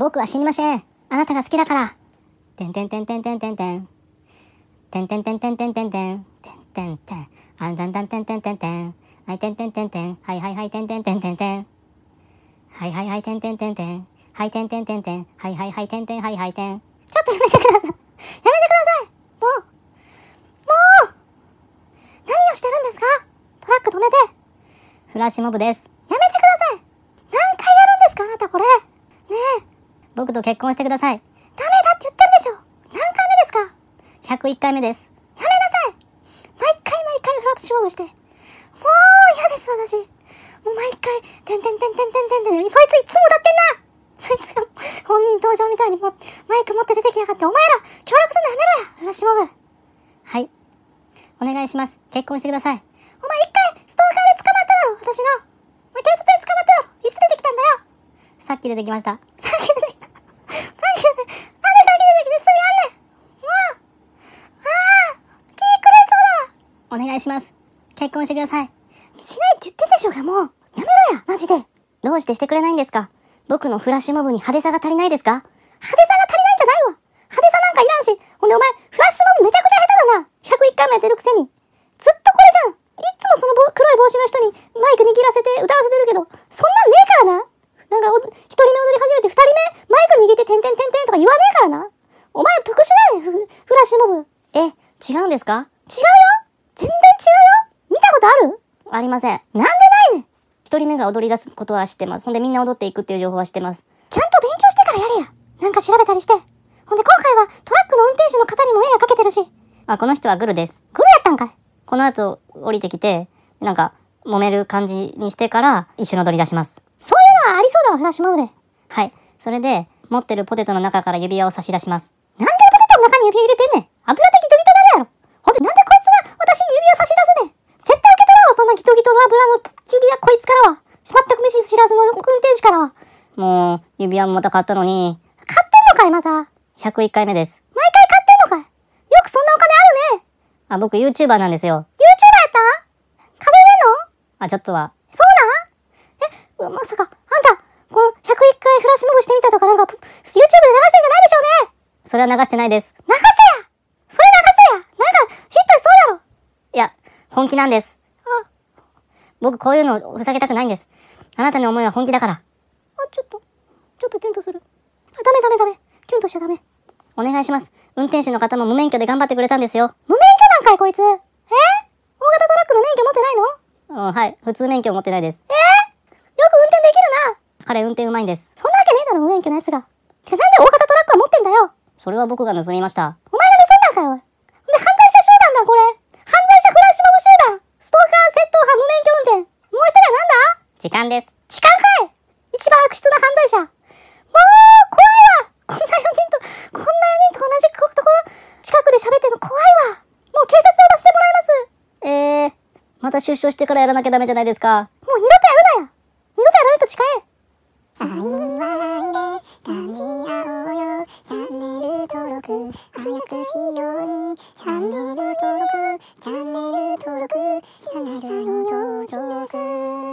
僕は死にません。あなたが好きだから。てんてんてんてんてんてんてん。てんてんてんてんてんてんてん。てんてんてん。あんたんたんてんてんてんてん。はいてんてんてんてん。はいはいはいてんてんてんてんてん。はいはいはいてんてんてんてん。はいてんてんてんてん。はいはいはいてんてんはいはいてん。ちょっとやめてください。やめてください。もう。もう何をしてるんですか？トラック止めて。フラッシュモブです。やめてください何回やるんですか？あなたこれ。僕と結婚してください。ダメだって言ってるでしょ何回目ですか ?101 回目です。やめなさい毎回毎回フラッシュモブして。もう嫌です私。もう毎回、てんてんてんてんてんてんてん。そいついつも歌ってんなそいつが本人登場みたいにもマイク持って出てきやがって、お前ら協力するのやめろやフラッシュモブ。はい。お願いします。結婚してください。お前一回ストーカーで捕まっただろ私の。お前警察で捕まっただろいつ出てきたんだよさっき出てきました。さっき出てきた。さっき出て、なんでさっき出てきてすぐやんねんもうああ気狂いそうだお願いします。結婚してください。しないって言ってんでしょうが、もう。やめろや、マジで。どうしてしてくれないんですか僕のフラッシュモブに派手さが足りないですか派手さが足りないんじゃないわ派手さなんかいらんし、ほんでお前、フラッシュモブめちゃくちゃ下手だな !101 回もやってるくせに。ずっとこれじゃんいつもその黒い帽子の人にマイク握らせて歌わせてるけど、そんなんねえからななんか、一人目踊り始めて二人目マイク握っててんてんてんてんとか言わねえからなお前特殊だね、フラッシュモブ。え、違うんですか違うよ全然違うよ見たことある？ありません。なんでないねん一人目が踊り出すことは知ってます。ほんでみんな踊っていくっていう情報は知ってます。ちゃんと勉強してからやれや。なんか調べたりして。ほんで今回はトラックの運転手の方にも迷惑かけてるし。あ、この人はグルです。グルやったんかい。この後降りてきて、なんか揉める感じにしてから一緒に踊り出します。そういうのはありそうだわ、フラッシュモブで。はい。それで、持ってるポテトの中から指輪を差し出します。の指輪こいつからは。全く見知らずの運転手からは。もう、指輪もまた買ったのに。買ってんのかい、また。101回目です。毎回買ってんのかいよくそんなお金あるね。あ、僕 YouTuber なんですよ。YouTuber やった？稼いでんの？あ、ちょっとは。そうなん？え、うまさか、あんた、この101回フラッシュモブしてみたとかなんか、YouTube で流してんじゃないでしょうねそれは流してないです。流せやそれ流せやなんか、ヒットしそうやろいや、本気なんです。僕こういうのふざけたくないんです。あなたの思いは本気だから。あ、ちょっと、ちょっとキュンとする。あ、ダメダメダメ。キュンとしちゃダメ。お願いします。運転手の方も無免許で頑張ってくれたんですよ。無免許なんかいこいつ。え？大型トラックの免許持ってないの？うん、はい。普通免許持ってないです。え？よく運転できるな。彼運転うまいんです。そんなわけねえだろ、無免許のやつが。てなんで大型トラックは持ってんだよ。それは僕が盗みました。お前が盗んだんかよ、間です。痴漢かい。一番悪質な犯罪者。もう怖いわ。こんな4人と、こんな4人と同じところ、近くで喋ってるの怖いわ。もう警察呼ばせてもらいます。えー、また出所してからやらなきゃダメじゃないですか。もう二度とやるなよ。二度とやらないと誓え。愛には愛で感じ合おうよ。チャンネル登録早くしように。チャンネル登録チャンネル登録。チャンネル登録